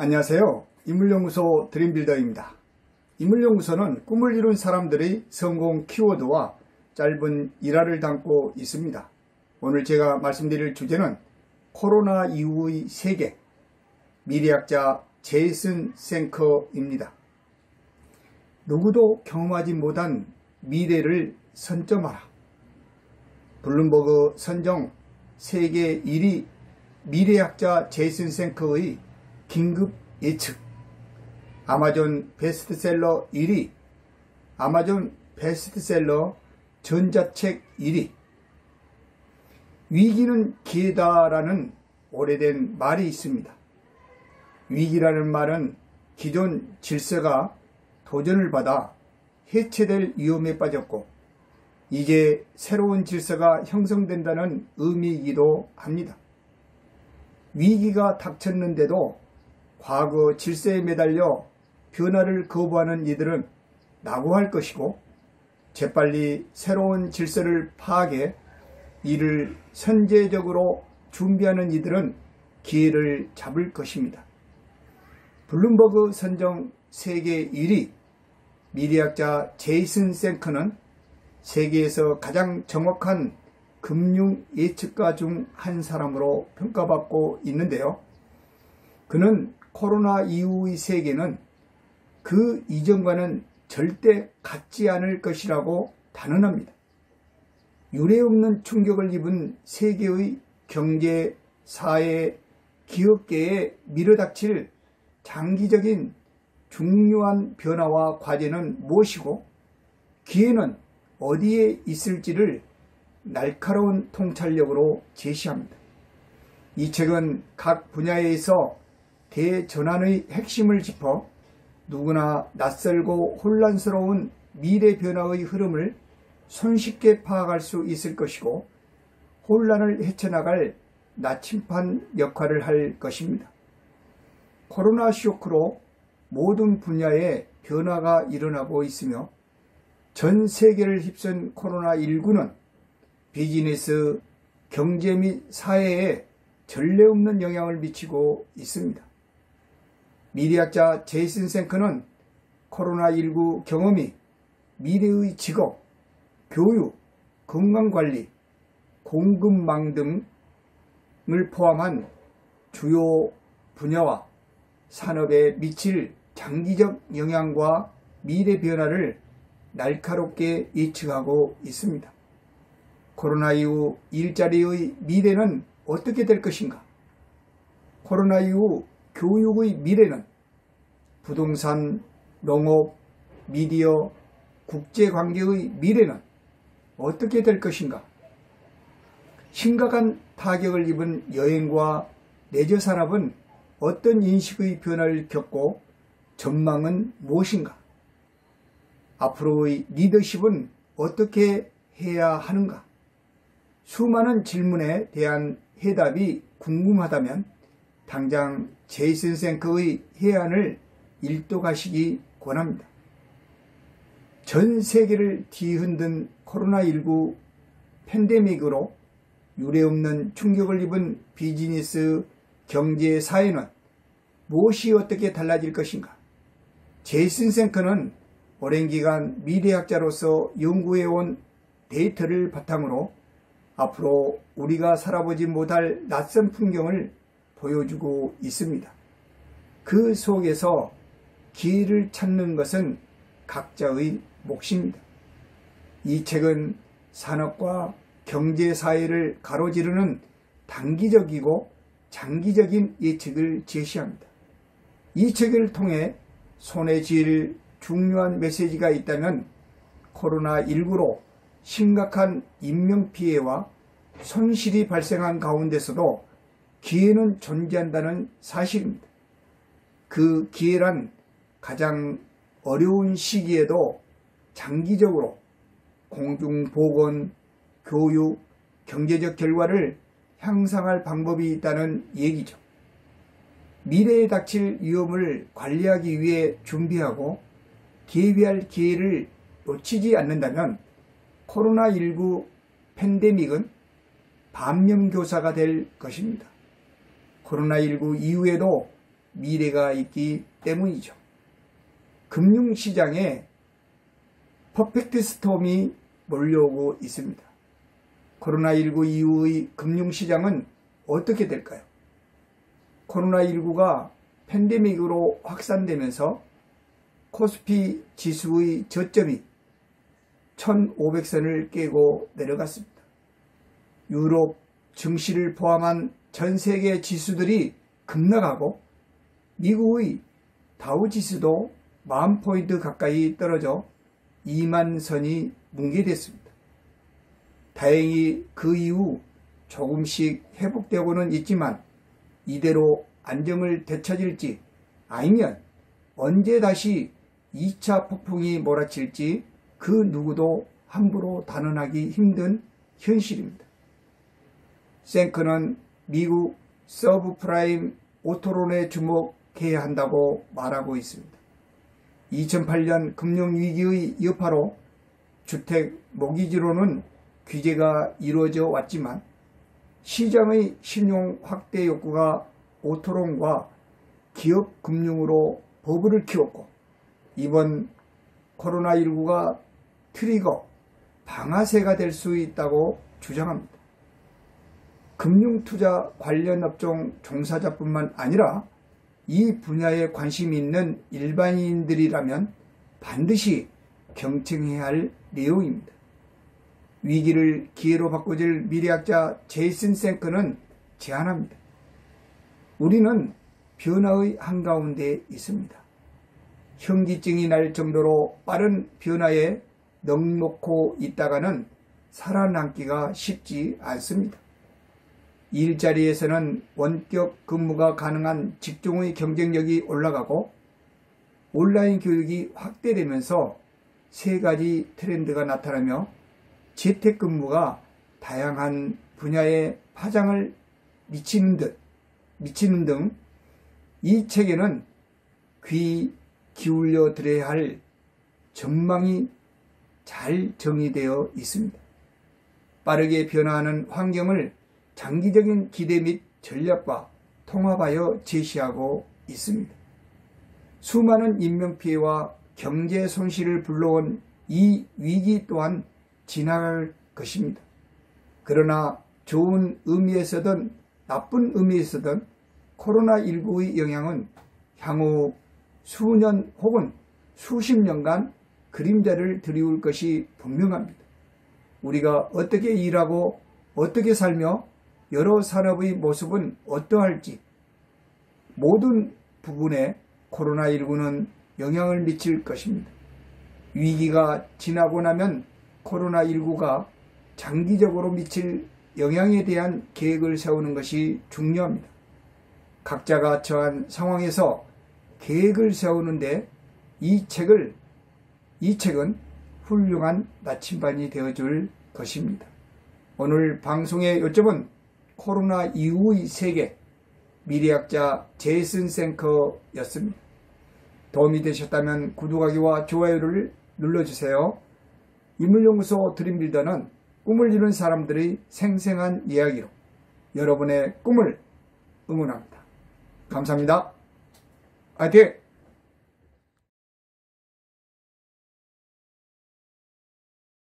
안녕하세요. 인물연구소 드림빌더입니다. 인물연구소는 꿈을 이룬 사람들의 성공 키워드와 짧은 일화를 담고 있습니다. 오늘 제가 말씀드릴 주제는 코로나 이후의 세계, 미래학자 제이슨 생커입니다. 누구도 경험하지 못한 미래를 선점하라. 블룸버그 선정 세계 1위 미래학자 제이슨 생커의 긴급 예측 아마존 베스트셀러 1위 아마존 베스트셀러 전자책 1위 위기는 기회다라는 오래된 말이 있습니다. 위기라는 말은 기존 질서가 도전을 받아 해체될 위험에 빠졌고 이제 새로운 질서가 형성된다는 의미이기도 합니다. 위기가 닥쳤는데도 과거 질서에 매달려 변화를 거부하는 이들은 낙오할 것이고 재빨리 새로운 질서를 파악해 이를 선제적으로 준비하는 이들은 기회를 잡을 것입니다. 블룸버그 선정 세계 1위 미래학자 제이슨 생크는 세계에서 가장 정확한 금융 예측가 중 한 사람으로 평가받고 있는데요. 그는 코로나 이후의 세계는 그 이전과는 절대 같지 않을 것이라고 단언합니다. 유례없는 충격을 입은 세계의 경제, 사회, 기업계에 밀어닥칠 장기적인 중요한 변화와 과제는 무엇이고 기회는 어디에 있을지를 날카로운 통찰력으로 제시합니다. 이 책은 각 분야에서 대전환의 핵심을 짚어 누구나 낯설고 혼란스러운 미래 변화의 흐름을 손쉽게 파악할 수 있을 것이고 혼란을 헤쳐나갈 나침판 역할을 할 것입니다. 코로나 쇼크로 모든 분야에 변화가 일어나고 있으며 전 세계를 휩쓴 코로나19는 비즈니스, 경제 및 사회에 전례 없는 영향을 미치고 있습니다. 미래학자 제이슨 생크는 코로나19 경험이 미래의 직업, 교육, 건강관리, 공급망 등을 포함한 주요 분야와 산업에 미칠 장기적 영향과 미래 변화를 날카롭게 예측하고 있습니다. 코로나 이후 일자리의 미래는 어떻게 될 것인가? 코로나 이후 교육의 미래는 부동산, 농업, 미디어, 국제관계의 미래는 어떻게 될 것인가? 심각한 타격을 입은 여행과 내저 산업은 어떤 인식의 변화를 겪고 전망은 무엇인가? 앞으로의 리더십은 어떻게 해야 하는가? 수많은 질문에 대한 해답이 궁금하다면 당장 제이슨 생크의 해안을 일독하시기 권합니다. 전 세계를 뒤흔든 코로나19 팬데믹으로 유례없는 충격을 입은 비즈니스, 경제, 사회는 무엇이 어떻게 달라질 것인가? 제이슨 생크는 오랜 기간 미래학자로서 연구해온 데이터를 바탕으로 앞으로 우리가 살아보지 못할 낯선 풍경을 보여주고 있습니다. 그 속에서 길을 찾는 것은 각자의 몫입니다. 이 책은 산업과 경제 사회를 가로지르는 단기적이고 장기적인 예측을 제시합니다. 이 책을 통해 손에 쥘 중요한 메시지가 있다면 코로나19로 심각한 인명피해와 손실이 발생한 가운데서도 기회는 존재한다는 사실입니다. 그 기회란 가장 어려운 시기에도 장기적으로 공중보건, 교육, 경제적 결과를 향상할 방법이 있다는 얘기죠. 미래에 닥칠 위험을 관리하기 위해 준비하고 대비할 기회를 놓치지 않는다면 코로나19 팬데믹은 반면교사가 될 것입니다. 코로나19 이후에도 미래가 있기 때문이죠. 금융시장에 퍼펙트 스톰이 몰려오고 있습니다. 코로나19 이후의 금융시장은 어떻게 될까요? 코로나19가 팬데믹으로 확산되면서 코스피 지수의 저점이 1500선을 깨고 내려갔습니다. 유럽 증시를 포함한 전 세계 지수들이 급락하고 미국의 다우 지수도 만 포인트 가까이 떨어져 2만 선이 뭉개됐습니다. 다행히 그 이후 조금씩 회복되고는 있지만 이대로 안정을 되찾을지 아니면 언제 다시 2차 폭풍이 몰아칠지 그 누구도 함부로 단언하기 힘든 현실입니다. 생크는 미국 서브프라임 오토론에 주목해야 한다고 말하고 있습니다. 2008년 금융위기의 여파로 주택 모기지로는 규제가 이루어져 왔지만 시장의 신용 확대 욕구가 오토론과 기업 금융으로 버블을 키웠고 이번 코로나19가 트리거 방아쇠가 될 수 있다고 주장합니다. 금융투자 관련 업종 종사자뿐만 아니라 이 분야에 관심이 있는 일반인들이라면 반드시 경청해야 할 내용입니다. 위기를 기회로 바꿔줄 미래학자 제이슨 생크는 제안합니다. 우리는 변화의 한가운데 있습니다. 현기증이 날 정도로 빠른 변화에 넉놓고 있다가는 살아남기가 쉽지 않습니다. 일자리에서는 원격 근무가 가능한 직종의 경쟁력이 올라가고 온라인 교육이 확대되면서 세 가지 트렌드가 나타나며 재택근무가 다양한 분야에 파장을 미치는 듯 미치는 등 이 책에는 귀 기울여 드려야 할 전망이 잘 정의되어 있습니다. 빠르게 변화하는 환경을 장기적인 기대 및 전략과 통합하여 제시하고 있습니다. 수많은 인명피해와 경제 손실을 불러온 이 위기 또한 지나갈 것입니다. 그러나 좋은 의미에서든 나쁜 의미에서든 코로나19의 영향은 향후 수년 혹은 수십 년간 그림자를 드리울 것이 분명합니다. 우리가 어떻게 일하고 어떻게 살며 여러 산업의 모습은 어떠할지 모든 부분에 코로나19는 영향을 미칠 것입니다. 위기가 지나고 나면 코로나19가 장기적으로 미칠 영향에 대한 계획을 세우는 것이 중요합니다. 각자가 처한 상황에서 계획을 세우는데 이 책을 이 책은 훌륭한 나침반이 되어줄 것입니다. 오늘 방송의 요점은 코로나 이후의 세계 미래학자 제이슨 생커였습니다. 도움이 되셨다면 구독하기와 좋아요를 눌러주세요. 인물연구소 드림빌더는 꿈을 이룬 사람들의 생생한 이야기로 여러분의 꿈을 응원합니다. 감사합니다. 화이팅!